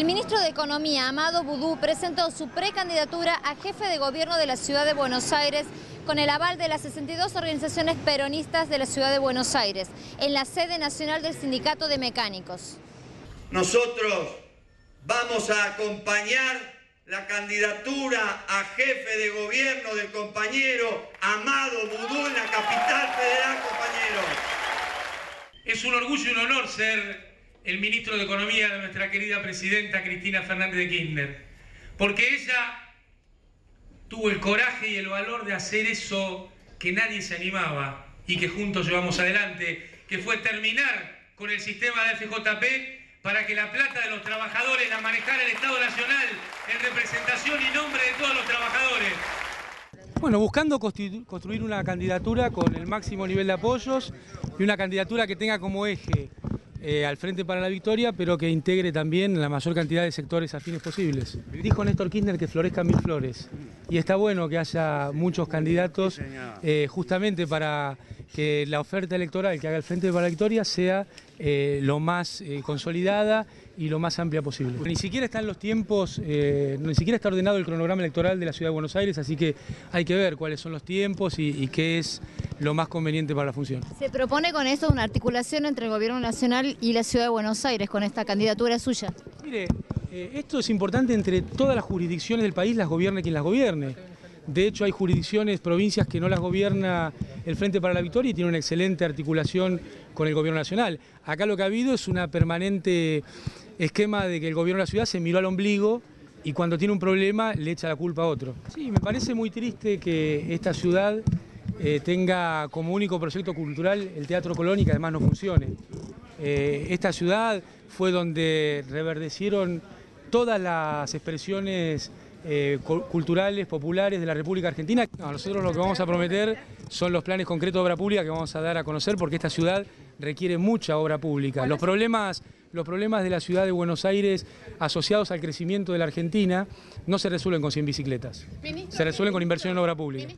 El ministro de Economía, Amado Budú, presentó su precandidatura a jefe de gobierno de la ciudad de Buenos Aires con el aval de las 62 organizaciones peronistas de la ciudad de Buenos Aires, en la sede nacional del Sindicato de Mecánicos. Nosotros vamos a acompañar la candidatura a jefe de gobierno del compañero Amado Budú en la capital federal, compañero. Es un orgullo y un honor ser el ministro de Economía de nuestra querida presidenta Cristina Fernández de Kirchner, porque ella tuvo el coraje y el valor de hacer eso que nadie se animaba y que juntos llevamos adelante, que fue terminar con el sistema de FJP para que la plata de los trabajadores la manejara el Estado Nacional en representación y nombre de todos los trabajadores. Bueno, buscando construir una candidatura con el máximo nivel de apoyos y una candidatura que tenga como eje eh, al frente para la victoria, pero que integre también la mayor cantidad de sectores afines posibles. Dijo Néstor Kirchner que florezcan mil flores y está bueno que haya muchos candidatos eh, justamente para que la oferta electoral que haga el Frente para la Victoria sea eh, lo más consolidada y lo más amplia posible. Ni siquiera están los tiempos, ni siquiera está ordenado el cronograma electoral de la Ciudad de Buenos Aires, así que hay que ver cuáles son los tiempos y qué es lo más conveniente para la función. ¿Se propone con esto una articulación entre el Gobierno Nacional y la Ciudad de Buenos Aires con esta candidatura suya? Mire, eh, esto es importante entre todas las jurisdicciones del país, las gobierne quien las gobierne. De hecho, hay jurisdicciones, provincias que no las gobierna el Frente para la Victoria y tiene una excelente articulación con el Gobierno Nacional. Acá lo que ha habido es una permanente esquema de que el Gobierno de la ciudad se miró al ombligo y cuando tiene un problema le echa la culpa a otro. Sí, me parece muy triste que esta ciudad eh, tenga como único proyecto cultural el Teatro Colón y que además no funcione. Eh, esta ciudad fue donde reverdecieron todas las expresiones eh, culturales, populares de la República Argentina. nosotros lo que vamos a prometer son los planes concretos de obra pública que vamos a dar a conocer porque esta ciudad requiere mucha obra pública. Los problemas, los problemas de la ciudad de Buenos Aires asociados al crecimiento de la Argentina no se resuelven con 100 bicicletas, se resuelven con inversión en obra pública.